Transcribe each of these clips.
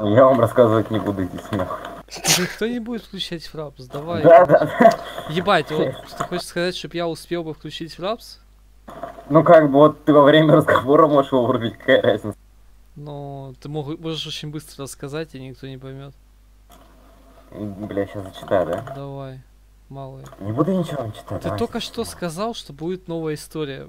Я вам рассказывать не буду, иди смех. Да Кто не будет включать фрапс? Давай. Да, да, да. Ебать, вот ты хочешь сказать, чтобы я успел бы включить фрапс? Ну как бы вот ты во время разговора можешь его врубить, какая разница. Но ты мог- можешь очень быстро рассказать, и никто не поймет. Бля, сейчас зачитаю, да? Давай, малый. Не буду ничего читать. Ты давайте. только что сказал, что будет новая история.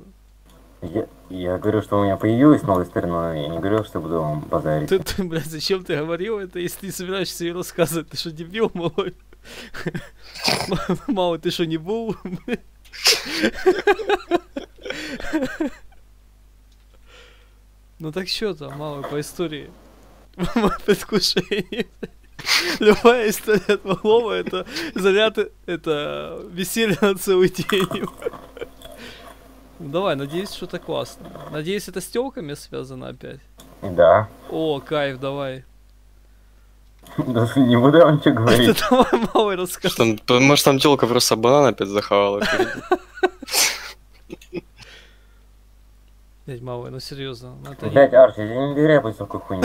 Я, я говорю, что у меня появилась новая история, но я не говорил, что буду вам базарить. Ты, ты, блядь, зачем ты говорил это, если не собираешься ее рассказывать? Ты что, дебил, малой? Малый, ты что, не был? Ну так что там, малый, по истории? Предвкушение. Любая история от малого это заряд, это веселье на целый день. Ну, Давай, надеюсь, что-то классно. Надеюсь, это с телками связано опять. Да. О, кайф, давай. Да Не буду я вам Это говорить. давай, малый, расскажи. Может там телка просто банан опять захавала. Блять, малый, ну серьезно. Ну, Блять, Арчи, я не доверяю такой хуйни.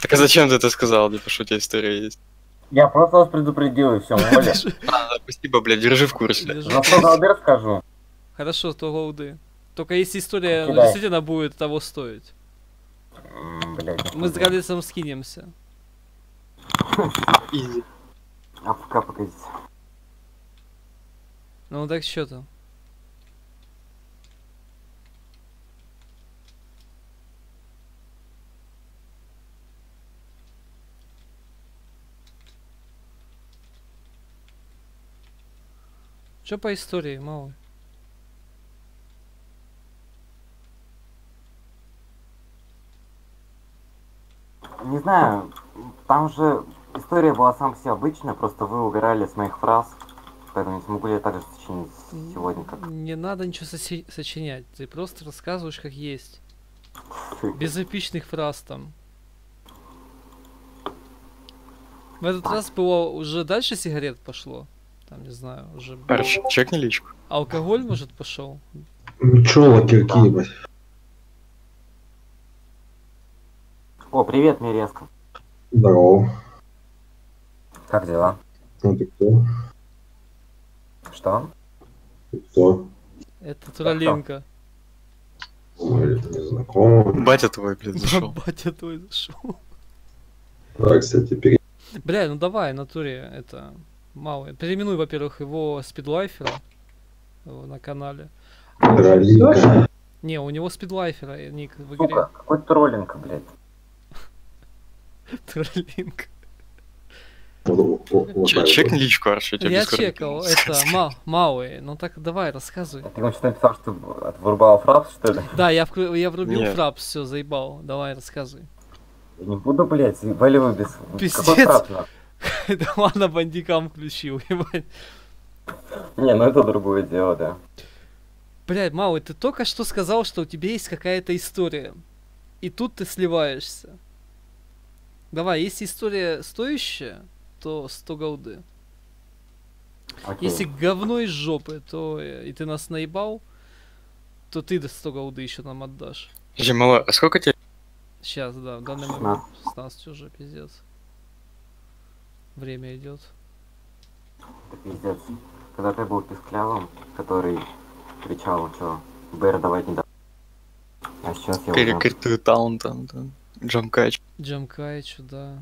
Так а зачем ты это сказал? Типа, что у тебя история есть? Я просто вас предупредил и все, моля. ты А, спасибо, блядь, держи в курсе. 100 голды скажу. Хорошо, то голды. Только если история ну, действительно будет того стоить. Блядь. Мы с Гравицем скинемся. Изи. А пока погодите. Ну так что там? Что по истории, малый? Не знаю, там же история была сам себе обычная, просто вы убирали с моих фраз. Поэтому не смогу ли я так же сочинить сегодня, как Не надо ничего соси- сочинять. Ты просто рассказываешь как есть. Без эпичных фраз там. В этот раз было уже дальше сигарет пошло. Там, не знаю, уже... Арч, чекни личку. Алкоголь, может, пошел? Ну чё, лакирки, ебать. О, привет, Мирезка. Здорово. Как дела? Ну ты кто? Что? Ты кто? Это не знакомы. Батя твой, блядь, зашел. Батя твой зашел. Да, кстати, перед... Бля, ну давай, натуре, это... Малый. Переименуй, во-первых, его спидлайфера его на канале. Не, у него спидлайфера э, ник в игре. Сука, какой троллинг, блядь. Туралинка. Вот- вот- вот Че- так Чекни вот. личку, Арч, я чекал, это, ма малый. Ну так давай, рассказывай. Ты ему что написал, что ты вырубал фраз, что ли? Да, я, я врубил Нет. фрап, все, заебал. Давай, рассказывай. Я не буду, блядь, заебали вы без... Пиздец. Да ладно, бандикам включил, ебать. Не, ну это другое дело, да. Блядь, Малый, ты только что сказал, что у тебя есть какая-то история. И тут ты сливаешься. Давай, если история стоящая, то 100 голды. Окей. Если говно из жопы, то э, и ты нас наебал, то ты до 100 голды еще нам отдашь. Подожди, мало, а сколько тебе? Сейчас, да, в данный 16. момент 16 уже, пиздец. Время идет. Это пиздец. Когда ты был писклявым, который кричал, что БР давать не да. А сейчас я уже... Перекрытую таун там, там. Джамкач. Джамкайчу, да.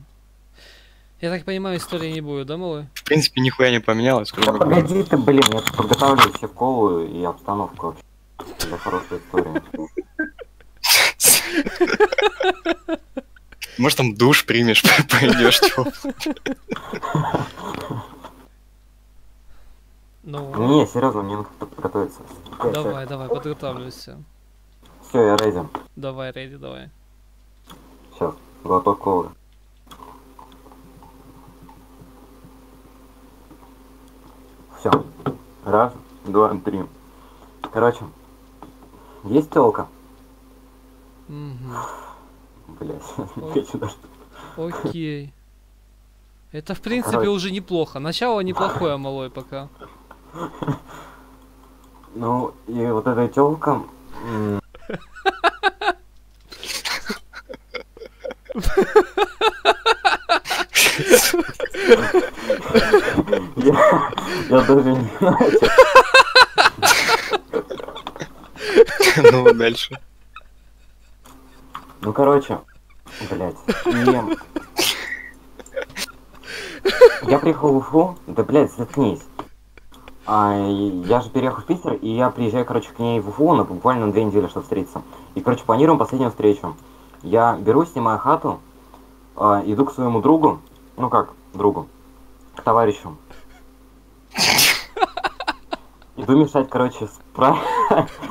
Я так понимаю, истории не будет, да, малый? В принципе, нихуя не поменялось, Да погоди ты, блин, я тут подготавливаю все колу и обстановку вообще. Для хорошей истории. Может там душ примешь, пойдешь, чего? Ну, Не, серьезно, мне надо подготовиться. давай, давай, подготавливайся. Все, я рейди. Давай, рейди, давай. Сейчас, глоток колы. Все. Раз, два, три. Короче, есть телка? Мгм. Блять. Окей. Это, в принципе, Короче. уже неплохо. Начало неплохое, малой, пока. Ну, и вот эта телка... Я даже не знаю. Ну, дальше. Ну, короче, блядь. Я приехал в Уфу, да, блядь, заткнись. А, я же переехал в Питер, и я приезжаю, короче, к ней в Уфу на буквально на две недели, чтобы встретиться. И, короче, планируем последнюю встречу. Я беру, снимаю хату, а, иду к своему другу, ну как, другу, к товарищу. Иду мешать, короче, спрайт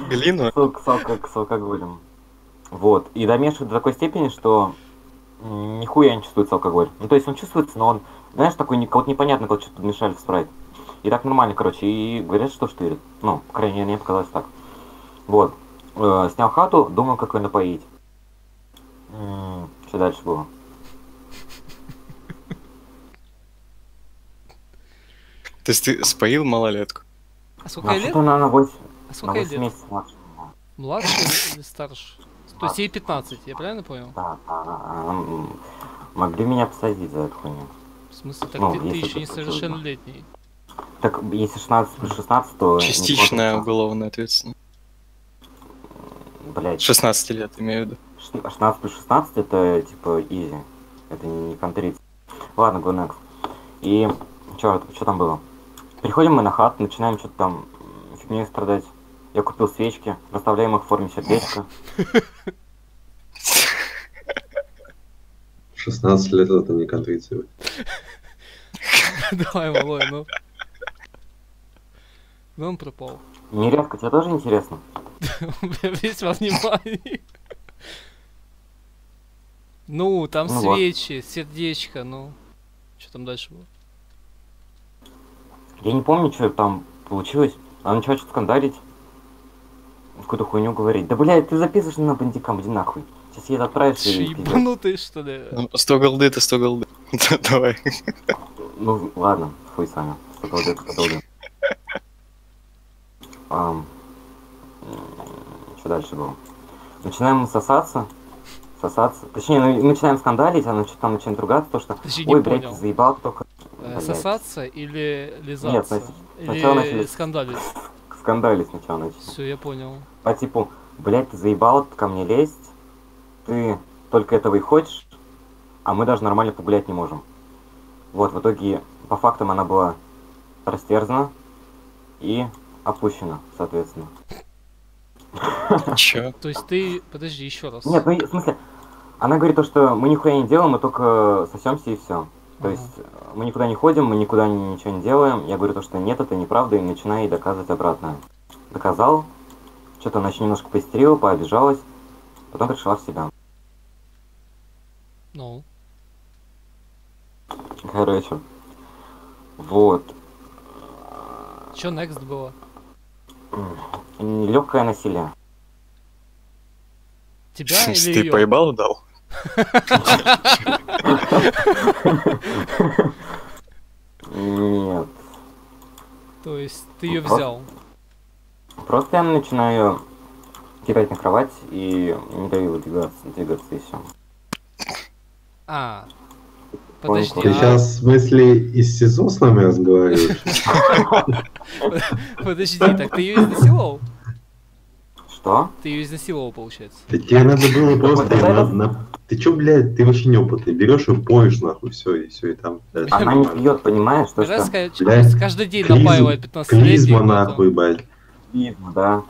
Глину? с, алк- с алко- с алкоголем. Вот. И домешивает до такой степени, что нихуя не чувствуется алкоголь. Ну, то есть он чувствуется, но он, знаешь, такой вот непонятно, как что-то подмешали в спрайт. И так нормально, короче, и говорят, что штырит. Ну, по крайней мере, мне показалось так. Вот. Э, снял хату, думал, как ее напоить. Что дальше было? То есть ты споил малолетку? А сколько ей лет? Она на 8, А на сколько ей 8 лет? месяцев младше. Младше или- или старше? То есть ей 15, я правильно понял? Да, да, м, могли меня посадить за эту хуйню. В смысле, так Ну, ты, ты еще несовершеннолетний. Так, если 16 плюс 16, то... Частичная уголовная ответственность. Блядь, 16 лет, имею в виду. Шест- 16 плюс 16 это типа изи. Это не, не контрить. Ладно, go next. И что там было? Приходим мы на хат, начинаем что-то там фигней страдать. Я купил свечки, расставляем их в форме сердечка. 16 лет это не контриция. Давай, малой, ну. Ну он пропал. Неревка, тебе тоже интересно? Весь во внимании. Ну, там Ну вот. свечи, сердечко, ну. Что там дальше было? Я не помню, что там получилось. Она начала что-то скандалить. Какую-то хуйню говорить. Да блядь, ты записываешь на бандикам, иди нахуй. Сейчас я это отправишь Ты ебанутый, что ли? Ну, 100 голды это 100 голды. Давай. Ну, ладно, хуй с вами. Что голды, что голды. Ам, Что дальше было? Начинаем сосаться. Сосаться. Точнее, ну, начинаем скандалить, она что-то там начинает ругаться, то что... Не Ой, блядь, понял. ты заебал только. Э, Блядь. Сосаться или Нет, лизаться? снач- сначала Или начали скандалить? Скандалить сначала начали. Все, я понял. По типу, блядь, ты заебал ко мне лезть, ты только этого и хочешь, а мы даже нормально погулять не можем. Вот, в итоге, по фактам она была растерзана и опущена, соответственно. Чё? То есть ты... Подожди, еще раз. Нет, ну, в смысле, она говорит то, что мы нихуя не делаем, мы только сосемся и все. То есть, э, мы никуда не ходим, мы никуда ни- ничего не делаем. Я говорю то, что нет, это неправда, и начинаю ей доказывать обратное. Доказал, что-то она еще немножко поистерила, пообижалась, потом пришла в себя. Ну, Короче. Вот. что next было? Легкое насилие. Тебя или ты ее? поебал дал? Нет. То есть ты ее Просто- взял? Просто я начинаю кидать на кровать и не даю двигаться, двигаться и все. А, подожди, Ты а- сейчас, в смысле, из СИЗО с нами разговариваешь? подожди, так ты ее изнасиловал? Что? Ты ее изнасиловал, получается? Да тебе надо было просто... На- на- Ты чё, блядь, ты вообще неопытный. Берешь и поешь, нахуй, все, и все, и там... дальше Она не пьет, понимаешь, то Раз что сказать, блядь, каждый день клизма- напаивает 15 Клизма, нахуй, блядь. клизма, да.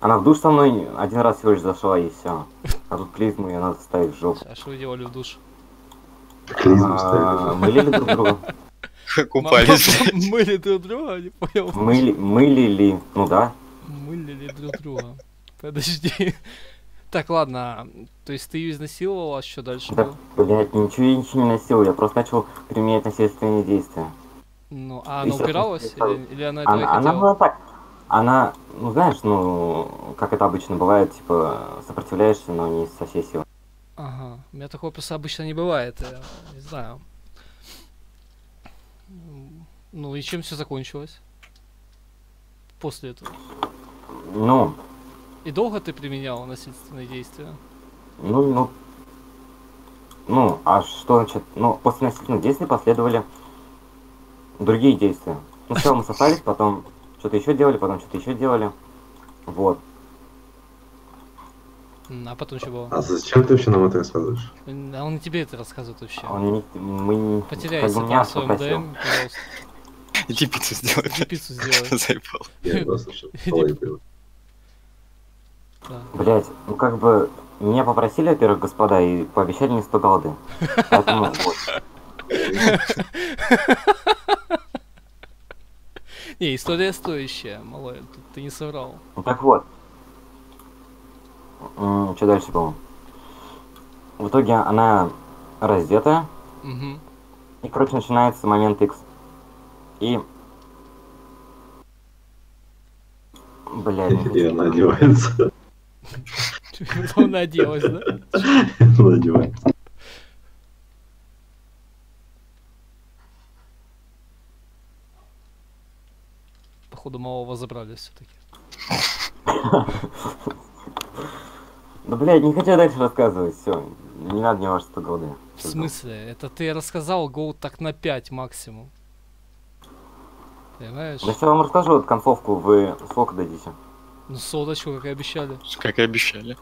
Она в душ со мной один раз всего лишь зашла и все. А тут клизму ее надо ставить в жопу. А что вы делали в душ? Клизму А, ставишь. Мыли друг друга. Купались. Мыли друг друга, не понял. Мыли, мыли ли? Ну да. Мыли друг друга. Подожди. Так, ладно, то есть ты ее изнасиловал, а что дальше Да, было? блядь, ничего я ничего не носил, я просто начал применять насильственные действия. Ну, а она Ещё упиралась? просто Или, или она этого и Она, она была так. Она, ну знаешь, ну, как это обычно бывает, типа, сопротивляешься, но не со всей силы. Ага, у меня такого просто обычно не бывает, я не знаю. Ну и чем все закончилось? После этого. Ну, И долго ты применял насильственные действия? ну, ну, ну, а что значит, ну, после насильственных действий последовали другие действия. Ну, сначала мы сосались, потом что-то еще делали, потом что-то еще делали. Вот. А потом было? А зачем ты вообще нам это рассказываешь? А он не тебе это рассказывает вообще. Он не, мы не... Потеряйся как бы там меня в своем попросил. ДМ, пожалуйста. Иди пиццу сделай. Иди пиццу сделай. Заебал. Я просто. Да. Блять, ну как бы меня попросили, во-первых, господа, и пообещали мне 100 голды. Поэтому вот. Не, история стоящая, малой, тут ты не соврал. Ну так вот. что дальше было? В итоге она раздетая, Угу. и, короче, начинается момент X. И... Блядь, не И она одевается. Она оделась, да? Одевается. Походу малого забрали все-таки. Да, блядь, не хочу дальше рассказывать, все. Не надо мне ваши 100 голды. В смысле? Это ты рассказал гол так на 5 максимум. Понимаешь? Да все, вам расскажу вот концовку, вы сколько дадите? Ну соточку, как и обещали. Как и обещали.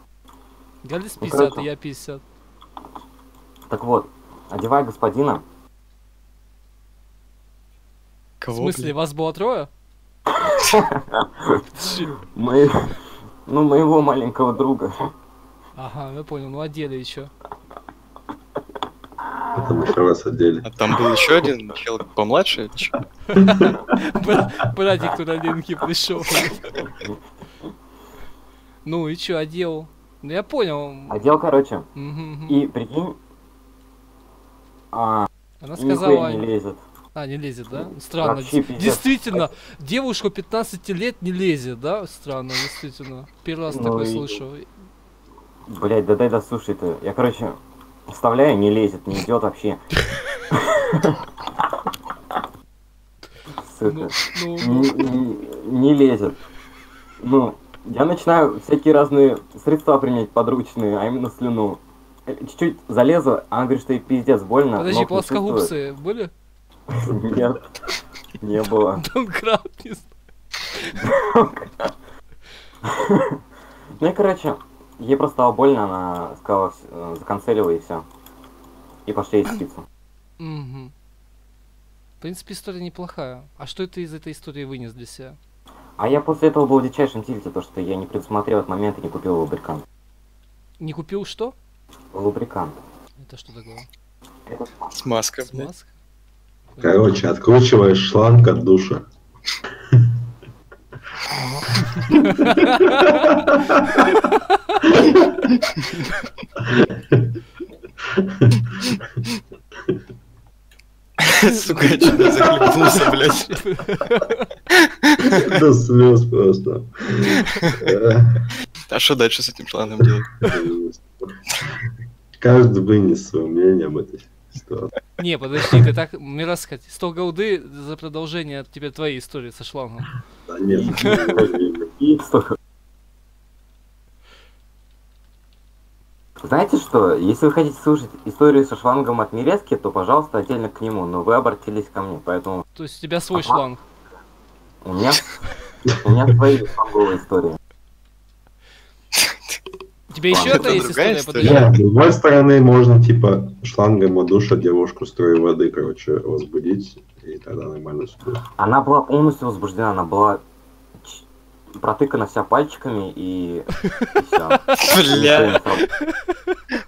Галис Ну, 50, и хорошо. я 50. Так вот, одевай господина, В Кого? смысле, блин? вас было трое? Мы... ну, моего маленького друга. Ага, я понял, ну одели еще. Потом еще раз отдели. А там был еще один чел помладше? Братик туда Ленки пришел. Ну и чё, одел? Ну я понял. Одел, короче, и прикинь... А, Она сказала... не лезет. А, не лезет, да? Странно. Вообще пиздец. Действительно, девушка 15 лет не лезет, да? Странно, действительно. Первый раз Ну такое и- слышу. Блять, да дай дослушай ты. Я, короче, вставляю, не лезет, не идет вообще. Сука. Ну, ну, не- не лезет. Ну, я начинаю всякие разные средства применять подручные, а именно слюну. Э, Чуть-чуть залезу, а она говорит, что ей пиздец больно. Подожди, плоскогубцы были? Нет, не было. Донкрат, не. Ну и, короче, ей просто стало больно, она сказала, э, заканцелила и все. И пошли спиться. Мгм. В принципе, история неплохая. А что ты из этой истории вынес для себя? А я после этого был в дичайшем тильте, то что я не предусмотрел этот момент и не купил лубрикант. Не купил что? Лубрикант. Это что такое? Смазка. Смазка? Короче, откручиваешь шланг от душа. Сука, я чуть не захлебнулся, блядь. До слез просто. А что дальше с этим планом делать? Каждый вынес свое мнение об этой ситуации. Не, подожди, ты так, мне рассказать. 100 голды за продолжение тебе твоей истории со шлангом. Ну. Да нет, ну, не 100 Знаете что, если вы хотите слушать историю со шлангом от Мирески, то, пожалуйста, отдельно к нему, но вы обратились ко мне, поэтому То есть у тебя свой Ага. шланг. у меня, у меня свои шланговые истории. У тебя еще это есть история? Нет, с другой стороны, можно, типа, шлангом от душа девушку строй воды, короче, возбудить, и тогда нормально все. Она была полностью возбуждена, она была протыкана вся пальчиками и, и все. Бля,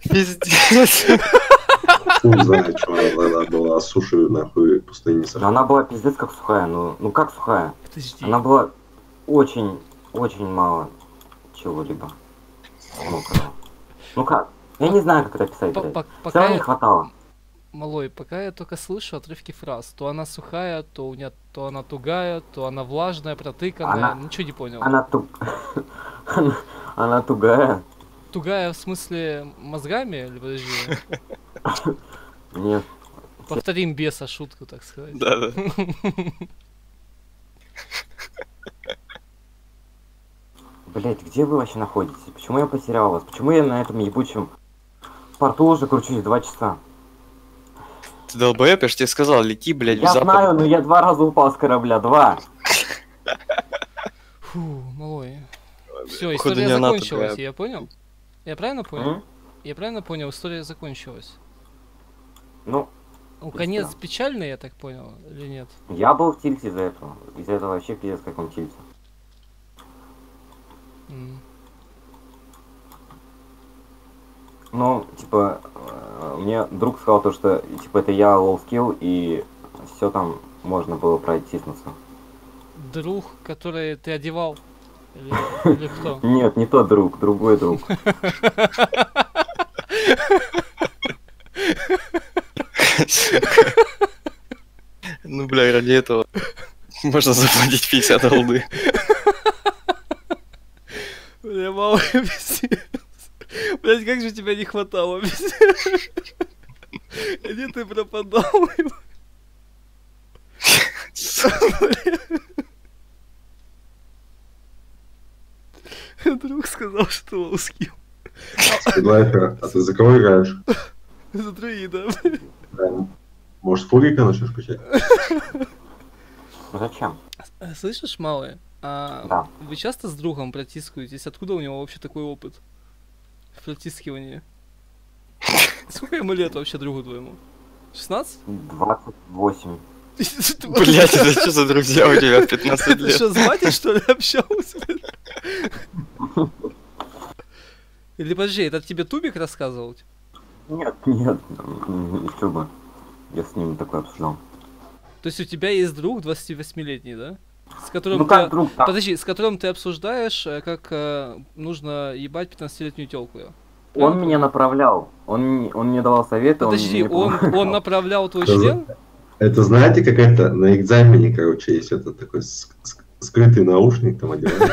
пиздец. Фу, знает, что она была, суши нахуй пустыни сошла. она была пиздец как сухая, ну, ну как сухая? Подожди. Она была очень, очень мало чего-либо. Ну, как- ну как? Я не знаю, как это описать, блядь. Все не хватало. Малой, пока я только слышу отрывки фраз. То она сухая, то у меня, то она тугая, то она влажная, протыканная. Она- Ничего не понял. Она ту... она, она тугая. Тугая в смысле мозгами? Или подожди? Нет. Повторим беса шутку, так сказать. Да, да. Блять, где вы вообще находитесь? Почему я потерял вас? Почему я на этом ебучем порту уже кручусь два часа? Ты долбоеб, я же тебе сказал, лети, блядь, в Я запад. знаю, но я два раза упал с корабля, два. Фу, малой. Все, история закончилась, я понял? Я правильно понял? Я правильно понял, история закончилась. Ну, Ну, конец всё. печальный, я так понял, или нет? я был в тильте из-за этого. Из-за этого вообще пиздец в каком тильте. М. Ну, типа, э, мне друг сказал то, что, типа, это я low skill, и все там можно было протиснуться. Друг, который ты одевал? Или, или кто? Нет, не тот друг, другой друг. Ну, бля, ради этого можно заплатить 50 gold'ы. Бля, мало. Как же тебя не хватало. Где ты пропадал? Друг сказал, что low skill. Лайфер, а ты за кого играешь? За друида. Может, Фурика начнешь качать? Зачем? А, Слышишь, малые? А Да. вы часто с другом протискиваетесь? Откуда у него вообще такой опыт? В протискивании. Сколько ему лет вообще другу твоему? 16? 28. Блять, это что за друзья у тебя в 15 Ты лет? что, с батей, что ли, общался? Или подожди, это тебе Тубик рассказывал? Нет, нет, еще бы. Я с ним такое обсуждал. То есть у тебя есть друг 28-летний, да? С которым Ну ты... как друг, так, Подожди, с которым ты обсуждаешь, э, как э, нужно ебать 15-летнюю телку. он меня направлял. Он, мне- он мне давал советы. Подожди, он, мне он, он направлял твой член? Это знаете, как это на экзамене, короче, есть это такой ск- ск- скрытый наушник там одеваешь.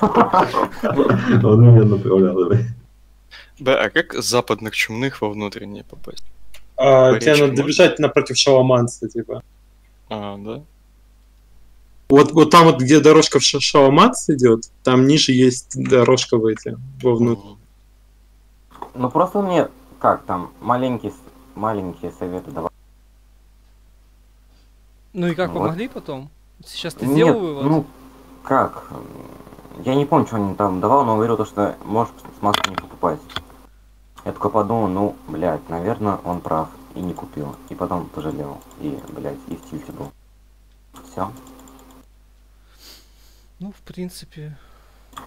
Он меня направлял. Бля, а как с западных чумных во внутренние попасть? А, речке надо добежать напротив шаламанца, типа. А, да? Вот, вот там вот, где дорожка в ша- шаламанц идет, там ниже есть дорожка в эти, вовнутрь. Ну просто мне, как там, маленькие, маленькие советы давал. Ну и как, Вот. помогли потом? Сейчас ты Нет, сделал вывод? ну, как? Я не помню, что он там давал, но говорил то, что можешь с маской не покупать. Я такой подумал, ну, блядь, наверное, он прав. И не купил. И потом пожалел. И, блядь, и в тильте был. Все. Ну, в принципе...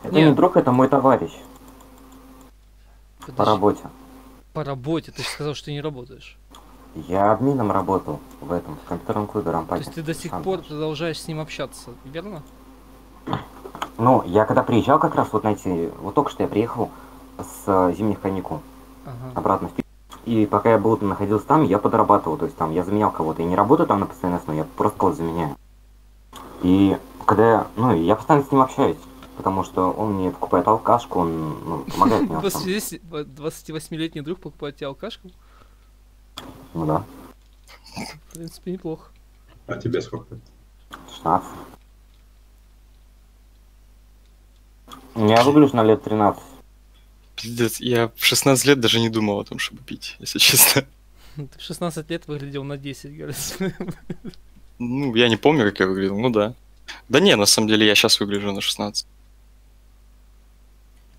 Это Нет. не друг, это мой товарищ. По подожди. работе. По работе, ты же сказал, что ты не работаешь. Я админом работал в этом, в компьютерном клубе То Рампаде. есть ты до сих Сам пор знаешь. продолжаешь с ним общаться, верно? Ну, я когда приезжал как раз вот на эти... Вот только что я приехал с э, зимних каникул Ага. обратно в Питер. И пока я был находился там, я подрабатывал. То есть там я заменял кого-то. Я не работаю там на постоянной основе, я просто кого-то заменяю. И когда я... Ну, я постоянно с ним общаюсь. Потому что он мне покупает алкашку, он ну, помогает мне. в том. 20 28-летний друг покупает тебе алкашку? Ну да, В принципе, неплохо. А тебе сколько? 16. Я выгляжу на лет 13. Пиздец, я в 16 лет даже не думал о том, чтобы пить, если честно. Ты в 16 лет выглядел на 10, говорят. Ну, я не помню, как я выглядел, ну да. Да не, на самом деле я сейчас выгляжу на 16.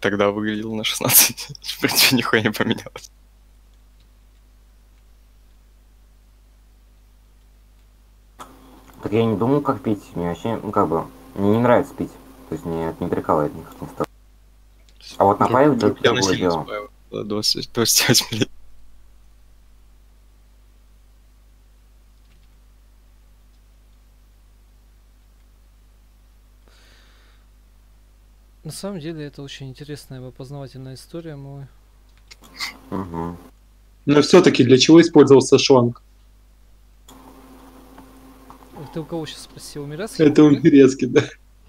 Тогда выглядел на 16. В принципе, нихуя не поменялось. Так я не думал, как пить. Мне вообще, ну как бы, мне не нравится пить. То есть мне это не прикалывает никак не стало. А вот напаивать это другое дело. спаивал. до 20 28 лет. На самом деле, это очень интересная познавательная история, мой. Мгм. Но все-таки для чего использовался шланг? Ты у кого сейчас спросил? У? Это у Мирецки, да.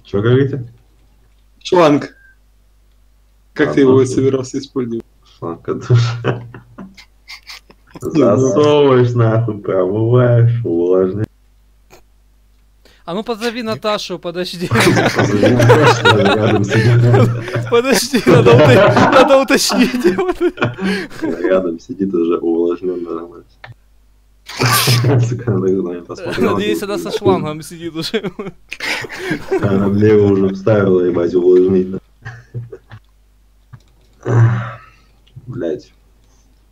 Что говорите? Шланг. Как А, ты его ну, собирался использовать? Шланка душа. Засовываешь нахуй, промываешь, увлажняешь. А ну позови Наташу, подожди. Подожди, надо, уто- надо уточнить. Рядом сидит уже увлажненная. Надеюсь, она со шлангом сидит уже. Она мне его уже вставила, ебать, увлажнить. Блять.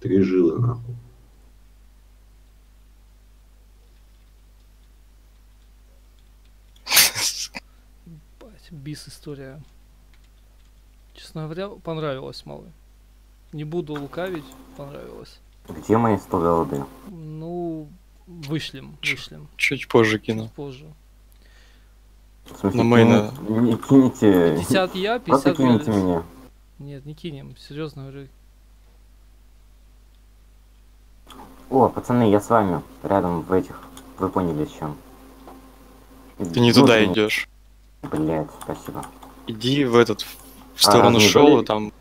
Три жилы, нахуй. Бис история. Честно говоря, понравилось малый. Не буду лукавить, понравилось. Где мои 100 голды? Ну, вышлем, вышлем. Чуть позже кину. Позже. В смысле, На мейна. Не кинете... 50 я, 50 Просто кинете Галец. меня. Нет, не кинем, серьезно говорю. О, пацаны, я с вами. Рядом в этих. Вы поняли, с чем. Ты не туда идешь. Блять, спасибо. Иди в этот, в сторону разве шоу, были? там